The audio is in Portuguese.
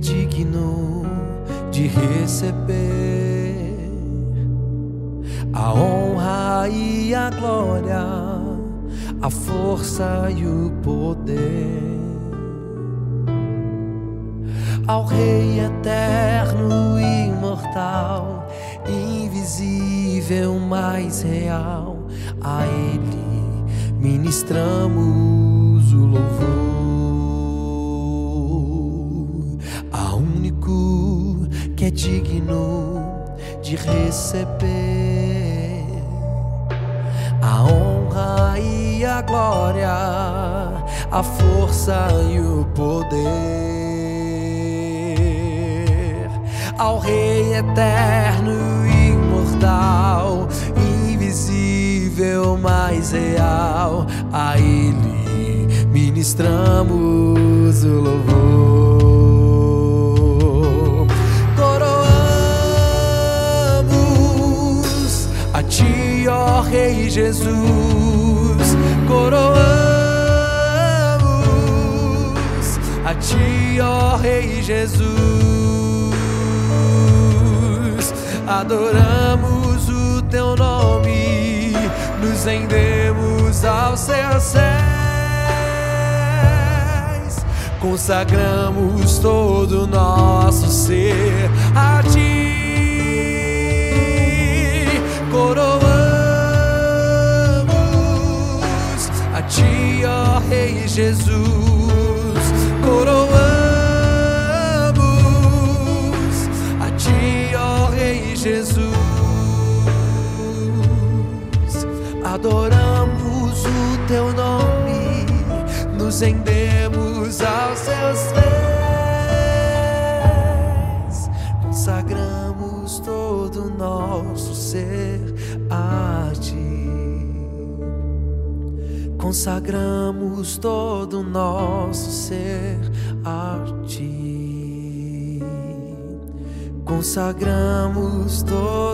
digno de receber a honra e a glória, a força e o poder. Ao Rei eterno imortal, invisível, mais real, a Ele ministramos o louvor. Digno de receber a honra e a glória, a força e o poder ao Rei eterno e imortal, invisível, mais real, a Ele ministramos o louvor. Rei Jesus, coroamos a Ti, ó Rei Jesus, adoramos o Teu nome, nos rendemos aos seus céus, consagramos todo o nosso Jesus, coroamos a Ti, ó Rei Jesus, adoramos o Teu nome, nos rendemos aos Seus pés, consagramos todo o nosso ser a Ti consagramos todo o nosso ser a ti. Consagramos todo